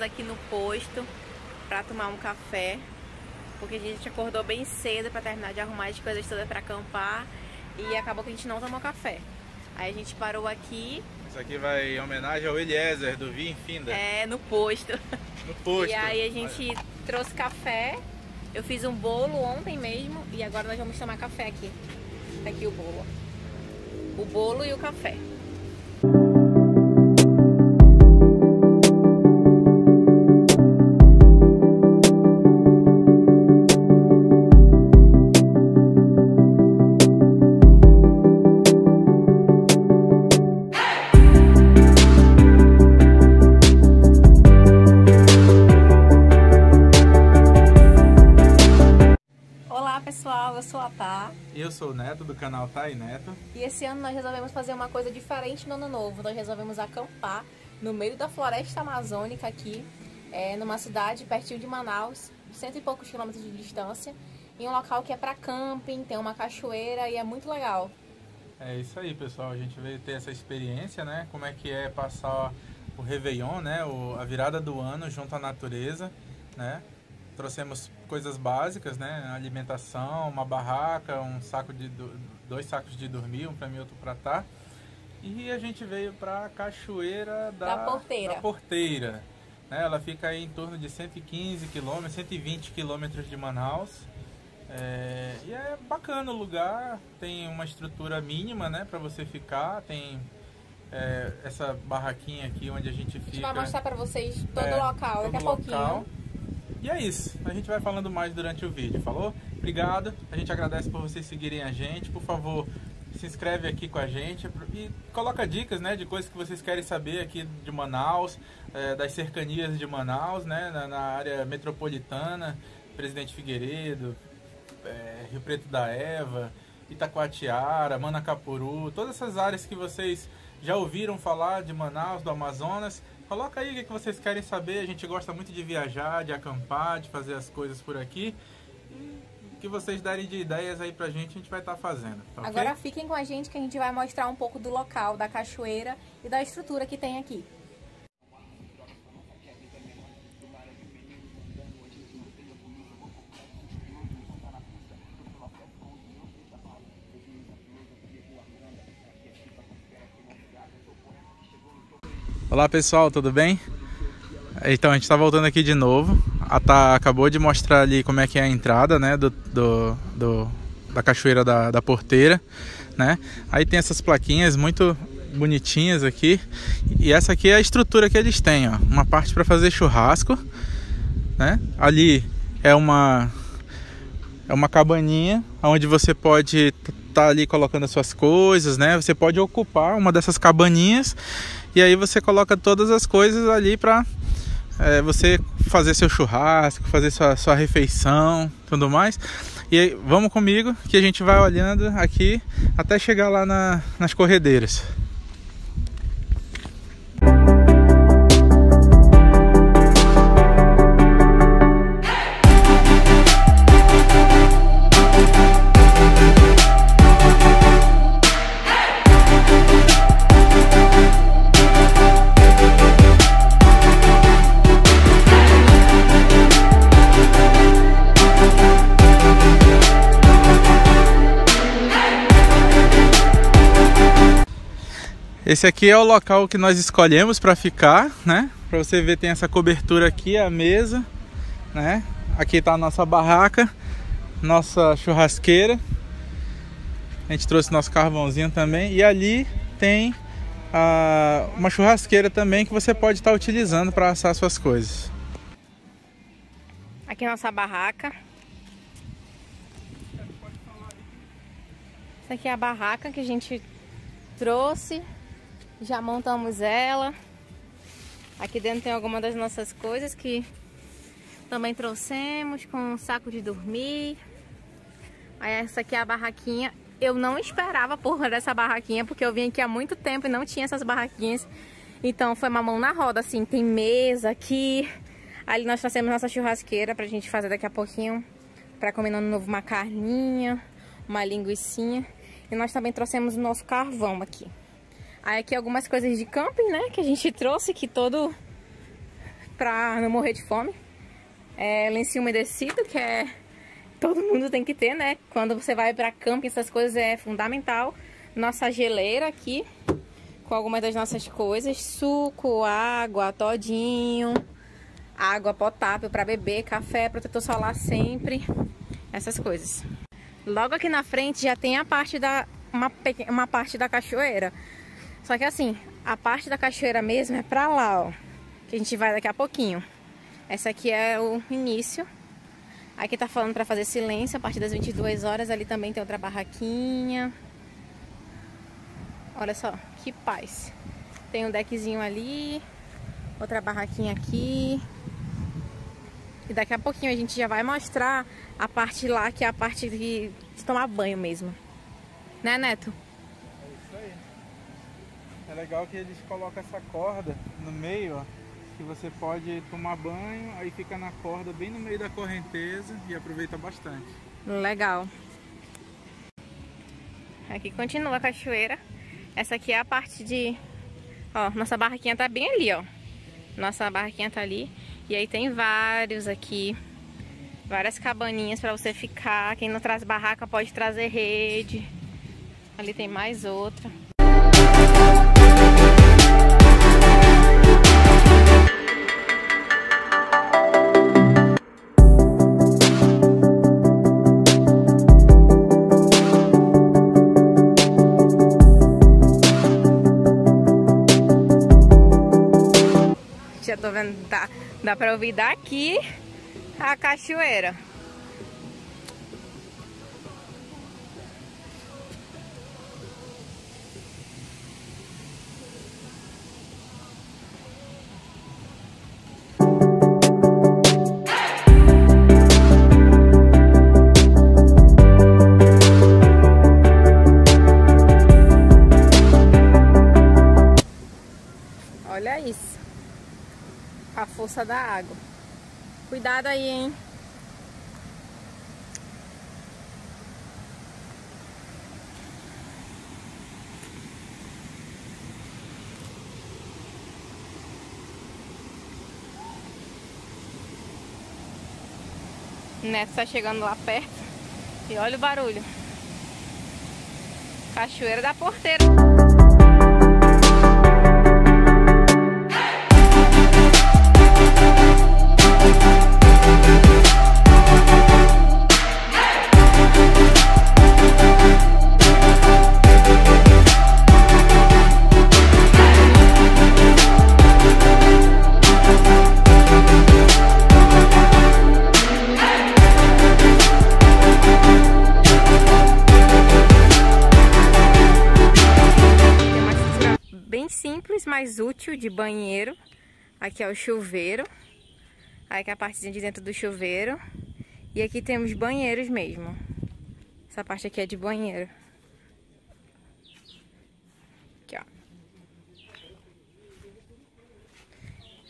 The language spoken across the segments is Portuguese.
Aqui no posto para tomar um café, porque a gente acordou bem cedo para terminar de arrumar as coisas todas para acampar e acabou que a gente não tomou café. Aí a gente parou aqui. Isso aqui vai em homenagem ao Eliezer do Via Infinda. É, no posto. No posto. E aí a gente Olha. trouxe café. Eu fiz um bolo ontem mesmo e agora nós vamos tomar café aqui. Tá aqui o bolo. O bolo e o café. Ano nós resolvemos fazer uma coisa diferente no ano novo. Nós resolvemos acampar no meio da floresta amazônica aqui, é, numa cidade pertinho de Manaus, cento e poucos quilômetros de distância, em um local que é para camping, tem uma cachoeira e é muito legal. É isso aí, pessoal. A gente veio ter essa experiência, né? Como é que é passar o Réveillon, né? O, a virada do ano junto à natureza, né? Trouxemos coisas básicas, né? Alimentação, uma barraca, um saco de dois sacos de dormir, um para mim outro para tá. E a gente veio para a cachoeira da, da Porteira. Da porteira né? Ela fica aí em torno de 115 quilômetros, 120 quilômetros de Manaus. É, e é bacana o lugar, tem uma estrutura mínima, né, para você ficar, tem é, essa barraquinha aqui onde a gente fica. A gente vai mostrar para vocês todo é, o local daqui a pouquinho. E é isso. A gente vai falando mais durante o vídeo, falou? Obrigado. A gente agradece por vocês seguirem a gente. Por favor, se inscreve aqui com a gente e coloca dicas, né, de coisas que vocês querem saber aqui de Manaus, é, das cercanias de Manaus, né, na, na área metropolitana, Presidente Figueiredo, é, Rio Preto da Eva, Itacoatiara, Manacapuru, todas essas áreas que vocês já ouviram falar de Manaus, do Amazonas, Coloca aí o que vocês querem saber. A gente gosta muito de viajar, de acampar, de fazer as coisas por aqui. E que vocês derem de ideias aí pra gente, a gente vai estar tá fazendo. Tá Agora fiquem com a gente que a gente vai mostrar um pouco do local, da cachoeira e da estrutura que tem aqui. Olá pessoal, tudo bem? Então a gente está voltando aqui de novo. A Tá acabou de mostrar ali como é que é a entrada, né, do, do, do da cachoeira da, da porteira, né? Aí tem essas plaquinhas muito bonitinhas aqui. E essa aqui é a estrutura que eles têm, ó. Uma parte para fazer churrasco, né? Ali é uma é uma cabaninha onde você pode estar tá ali colocando as suas coisas, né? Você pode ocupar uma dessas cabaninhas e aí você coloca todas as coisas ali para é, você fazer seu churrasco, fazer sua, sua refeição, tudo mais. E aí, vamos comigo que a gente vai olhando aqui até chegar lá na, nas corredeiras. Esse aqui é o local que nós escolhemos para ficar, né? Para você ver, tem essa cobertura aqui, a mesa, né? Aqui está a nossa barraca, nossa churrasqueira. A gente trouxe nosso carvãozinho também. E ali tem a, uma churrasqueira também que você pode estar tá utilizando para assar suas coisas. Aqui é a nossa barraca. Essa aqui é a barraca que a gente trouxe já montamos ela. Aqui dentro tem algumas das nossas coisas que também trouxemos com um saco de dormir. Aí essa aqui é a barraquinha. Eu não esperava por dessa barraquinha, porque eu vim aqui há muito tempo e não tinha essas barraquinhas. Então foi uma mão na roda, assim. Tem mesa aqui. Ali nós trouxemos nossa churrasqueira pra gente fazer daqui a pouquinho. Pra comer no novo uma carninha, uma linguiçinha. E nós também trouxemos o nosso carvão aqui. Aí aqui algumas coisas de camping, né? Que a gente trouxe, que todo pra não morrer de fome. É lencinho umedecido, que é todo mundo tem que ter, né? Quando você vai pra camping, essas coisas é fundamental. Nossa geleira aqui, com algumas das nossas coisas. Suco, água, todinho, água potável para beber, café, protetor solar sempre, essas coisas. Logo aqui na frente já tem a parte da uma, uma parte da cachoeira. Só que assim, a parte da cachoeira mesmo é pra lá, ó. Que a gente vai daqui a pouquinho. Essa aqui é o início. Aqui tá falando pra fazer silêncio a partir das 22 horas. Ali também tem outra barraquinha. Olha só, que paz. Tem um deckzinho ali. Outra barraquinha aqui. E daqui a pouquinho a gente já vai mostrar a parte lá, que é a parte de, de tomar banho mesmo. Né, Neto? Legal que eles colocam essa corda no meio, ó. Que você pode tomar banho, aí fica na corda bem no meio da correnteza e aproveita bastante. Legal. Aqui continua a cachoeira. Essa aqui é a parte de... Ó, nossa barraquinha tá bem ali, ó. Nossa barraquinha tá ali. E aí tem vários aqui. Várias cabaninhas para você ficar. Quem não traz barraca pode trazer rede. Ali tem mais outra. Tô vendo, dá, dá pra ouvir daqui a cachoeira. A força da água. Cuidado aí, hein? Neto tá chegando lá perto. E olha o barulho. Cachoeira da Porteira. Mas útil de banheiro. Aqui é o chuveiro. Aí que é a partezinha de dentro do chuveiro. E aqui temos banheiros mesmo. Essa parte aqui é de banheiro. Aqui, ó.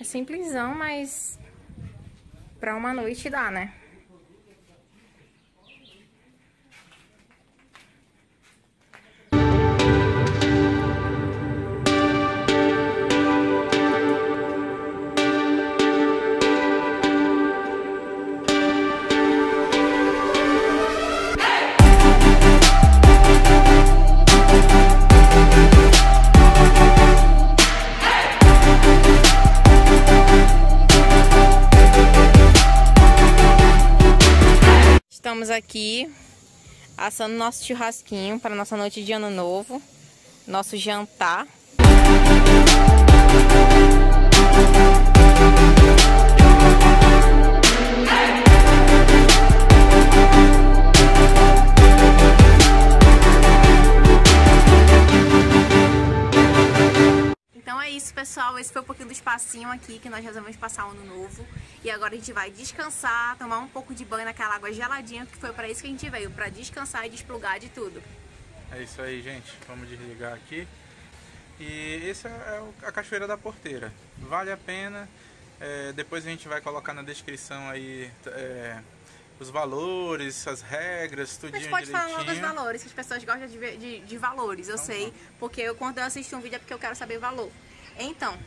É simplesão, mas pra uma noite dá, né? Assando nosso churrasquinho para nossa noite de ano novo, nosso jantar. Pessoal. Esse foi um pouquinho do espacinho aqui que nós resolvemos passar o ano novo. E agora a gente vai descansar, tomar um pouco de banho naquela água geladinha, que foi para isso que a gente veio, para descansar e desplugar de tudo. É isso aí, gente. Vamos desligar aqui. E essa é o- a Cachoeira da Porteira. Vale a pena. É, depois a gente vai colocar na descrição aí é, os valores, as regras, A tudinho gente pode falar logo dos direitinho. valores, que as pessoas gostam de, de, de valores, eu Então sei. tá. Porque eu, quando eu assisto um vídeo é porque eu quero saber o valor. Então,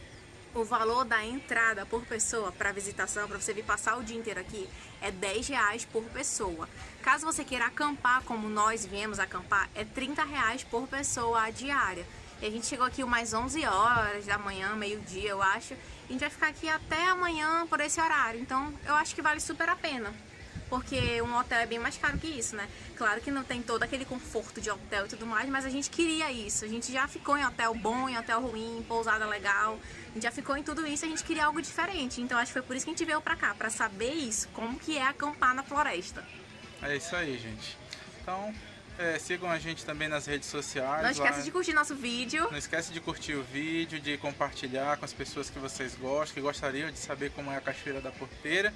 O valor da entrada por pessoa para visitação, para você vir passar o dia inteiro aqui, é 10 reais por pessoa. Caso você queira acampar, como nós viemos acampar, é 30 reais por pessoa a diária. E a gente chegou aqui umas 11 horas da manhã, meio-dia, eu acho. E a gente vai ficar aqui até amanhã por esse horário. Então, eu acho que vale super a pena porque um hotel é bem mais caro que isso, né? Claro que não tem todo aquele conforto de hotel e tudo mais, mas a gente queria isso. A gente já ficou em hotel bom, em hotel ruim, em pousada legal. A gente já ficou em tudo isso, a gente queria algo diferente. Então acho que foi por isso que a gente veio pra cá, pra saber isso, como que é acampar na floresta. É isso aí, gente. Então, é, sigam a gente também nas redes sociais. Não esquece lá. de curtir nosso vídeo. Não esquece de curtir o vídeo, de compartilhar com as pessoas que vocês gostam, que gostariam de saber como é a Cachoeira da Porteira.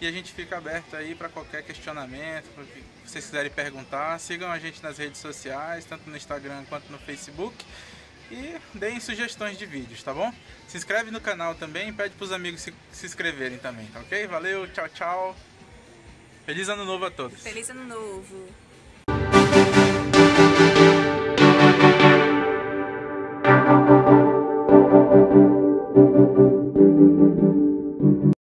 E a gente fica aberto aí para qualquer questionamento, que vocês quiserem perguntar. Sigam a gente nas redes sociais, tanto no Instagram quanto no Facebook. E deem sugestões de vídeos, tá bom? Se inscreve no canal também e pede para os amigos se, se inscreverem também, tá ok? Valeu, tchau, tchau. Feliz ano novo a todos. Feliz ano novo.